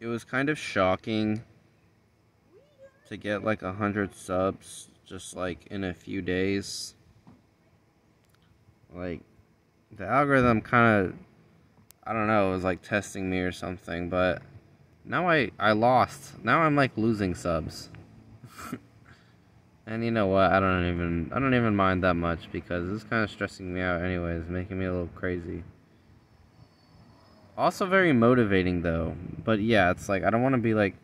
it was kind of shocking to get like a hundred subs just like in a few days. Like the algorithm kind of I don't know, it was like testing me or something, but now I I lost. Now I'm like losing subs. and you know what? I don't even I don't even mind that much because it's kind of stressing me out anyways, making me a little crazy. Also very motivating though. But yeah, it's like I don't want to be like